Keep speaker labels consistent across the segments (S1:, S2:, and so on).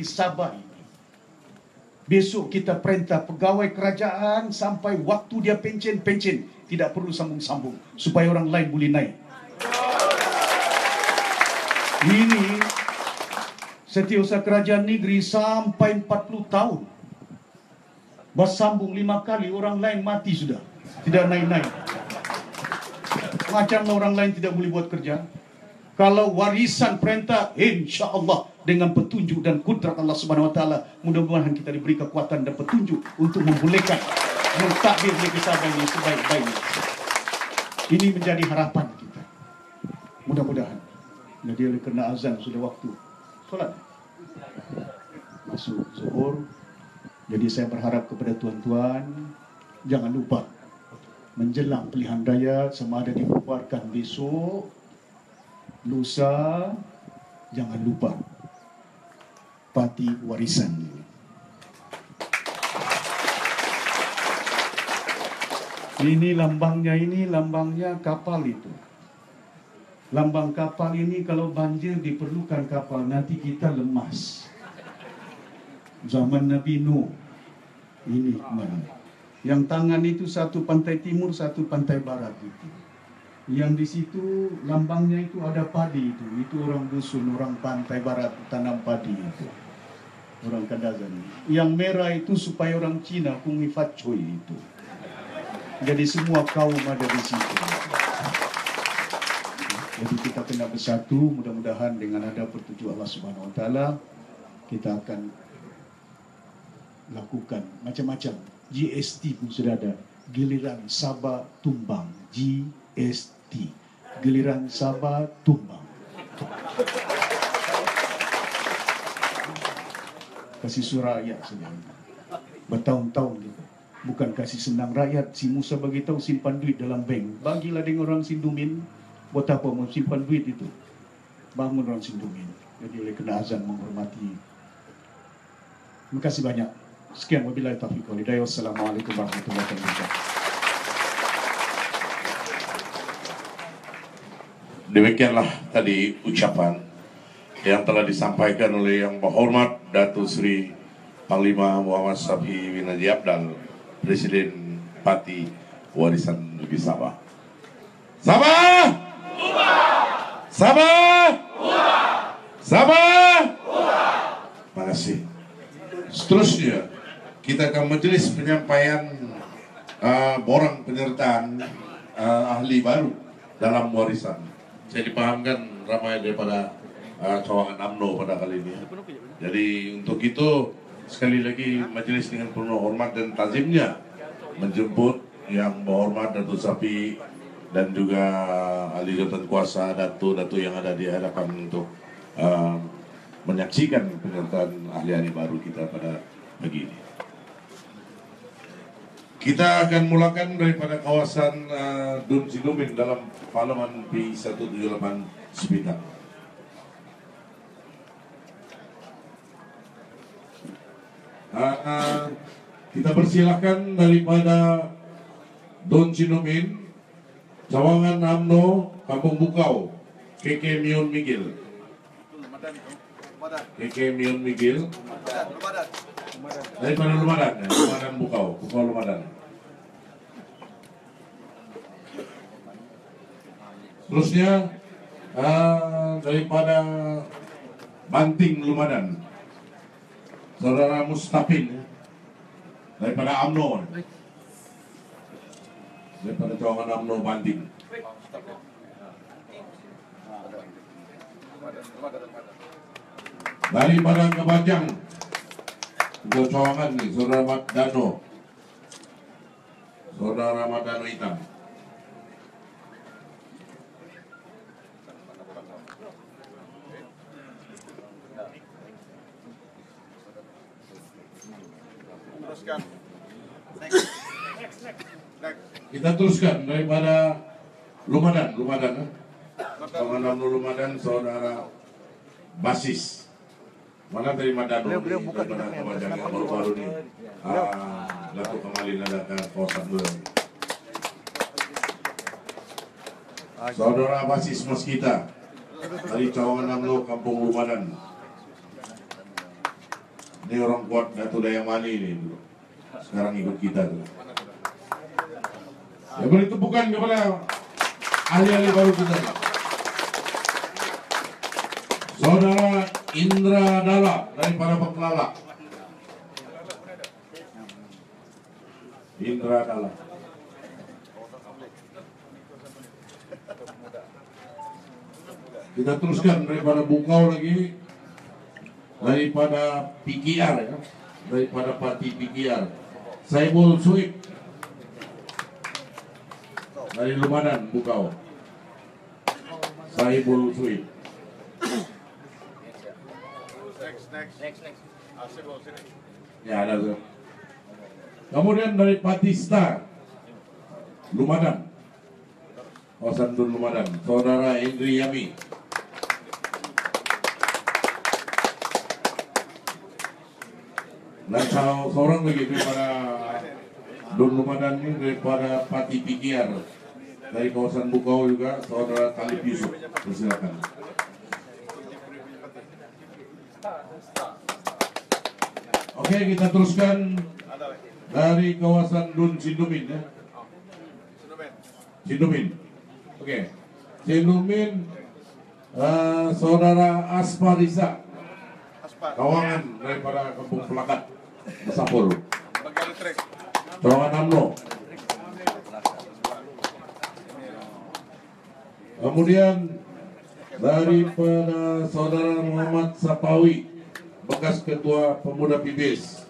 S1: negeri Sabah ini. Besok kita perintah pegawai kerajaan sampai waktu dia pencen-pencen. Tidak perlu sambung-sambung. Supaya orang lain boleh naik. Ini setiausaha kerajaan negeri sampai 40 tahun. Bersambung lima kali orang lain mati sudah. Tidak naik-naik. Macamlah orang lain tidak boleh buat kerja. Kalau warisan perintah, insya Allah dengan petunjuk dan kudrat Allah Subhanahu Wa Taala, mudah-mudahan kita diberi kekuatan dan petunjuk untuk membolehkan mentadbir negeri Sabah ini sebaik-baiknya. Ini menjadi harapan kita. Mudah-mudahan. Jadi oleh kerana azan sudah waktu solat. Masuk zuhur. Jadi saya berharap kepada tuan-tuan jangan lupa menjelang pilihan raya sama ada dibubarkan besok lusa jangan lupa parti warisan ini. Ini lambangnya ini lambangnya kapal itu. Lambang kapal ini kalau banjir diperlukan kapal nanti kita lemas. Zaman Nabi Nuh ini kemarin. Yang tangan itu satu pantai timur, satu pantai barat itu. Yang di situ lambangnya itu ada padi itu. Itu orang dusun, orang pantai barat tanam padi itu. Orang Kadazan. Yang merah itu supaya orang Cina kungi facoy itu. Jadi semua kaum ada di situ. Jadi kita kena bersatu, mudah-mudahan dengan ada pertujuan Allah Subhanahu Wa Taala kita akan lakukan macam-macam. GST pun sudah ada. Giliran Sabah Tumbang. GST. Giliran Sabah Tumbang. Kasih surah ayat saja. Bertahun-tahun gitu. Bukan kasih senang rakyat. Si Musa bagi tahu simpan duit dalam bank. Bagilah dengan orang Sindumin. Buat apa mau simpan duit itu? Bangun orang Sindumin. Jadi oleh kena azan menghormati. Terima kasih banyak. Sekian wabillahi taufiq wal hidayah. Wassalamualaikum warahmatullahi wabarakatuh.
S2: Demikianlah tadi ucapan yang telah disampaikan oleh yang berhormat Datuk Seri Panglima Muhammad Safi bin Haji Abdal, Presiden Parti Warisan Negeri Sabah. Sabah! Sabah! Sabah! Terima kasih. Seterusnya, kita akan majelis penyampaian uh, borang penyertaan uh, ahli baru dalam warisan. Saya dipahamkan ramai daripada uh, cawangan AMNO pada kali ini. Jadi untuk itu sekali lagi majelis dengan penuh hormat dan tazimnya menjemput yang berhormat Datuk Sapi dan juga ahli jawatan kuasa Datuk-Datuk yang ada di hadapan untuk uh, menyaksikan penyertaan ahli-ahli baru kita pada pagi ini. Kita akan mulakan daripada kawasan uh, Dun Sinumin dalam Parlemen P178 Sepitang. Uh, uh, kita persilahkan daripada Don Sinumin, Cawangan Amno, Kampung Bukau, KK Mion Migil. KK Mion Migil. Daripada Lumadan. Terusnya uh, daripada Banting Lumadan, Saudara Mustapin ya? daripada AMNO, daripada cawangan AMNO Banting. Daripada Kebajang, untuk cawangan nih, Saudara Madano. Saudara Madano Hitam. Kita teruskan daripada Lumadan, Lumadan. eh? Cawangan AMNO Lumadan, Saudara Basis. Mana dari Madano beliau, beliau buka daripada yang baru-baru nih. Ah, kembali nada ke kawasan beliau. Saudara Basis Mas kita dari Cawangan Amlo Kampung Lumadan. Ini orang kuat Dato Dayamani ini dulu. Sekarang ikut kita tuh. Ya beri tepukan kepada ahli-ahli baru kita. Saudara Indra Dala dari para Pekelala. Indra Dala. Kita teruskan daripada Bungkau lagi. Daripada PKR ya. Daripada parti PKR Saibul Suib. Dari Lumadan Bukau Saibul Suib ya ada tuh. Kemudian dari parti Star Lumadan. Kawasan Dun Lumadan saudara Indri Yami. Dan seorang lagi daripada Don Lumadan ini daripada Pati Pikiar dari kawasan Bukau juga saudara Talib Yusuf. Persilakan Oke kita teruskan dari kawasan Dun Sindumin ya. Sindumin Oke. Sindumin eh, saudara Asparisa. Kawangan daripada Kampung Pelakat Masapul Terowongan Amno Kemudian daripada saudara Muhammad Sapawi bekas ketua pemuda PBS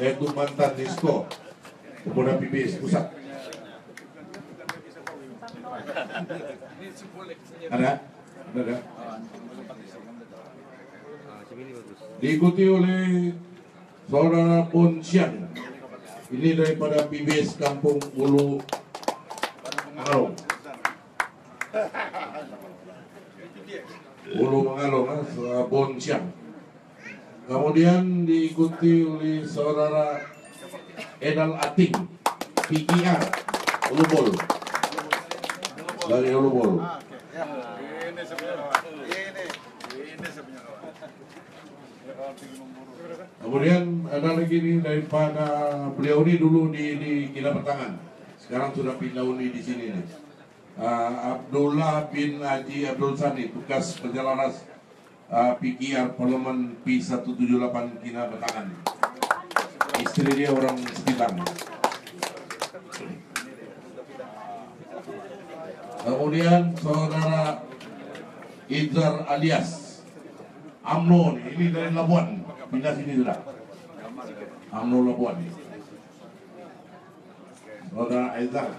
S2: yaitu mantan disko pemuda PBS pusat. Ada? Ada ada diikuti oleh saudara Pon Siang. Ini daripada PBS Kampung Ulu Mengalong Ulu Mengalong Pon Siang kemudian diikuti oleh saudara Edal Ating dari Ulubol
S3: Ini sebenarnya ini ini sebenarnya
S2: Kemudian ada lagi nih daripada beliau ini dulu di di Kila Pertangan. Sekarang sudah pindah uni di sini nih. Ah, Abdullah bin Haji Abdul Sani, bekas penjelaras uh, PKR Parlemen P178 Kina Batangan. Istri dia orang sekitar. Kemudian saudara Izar alias Amno nih, ini dari Labuan, pindah sini sudah. Amno Labuan. Saudara Izar.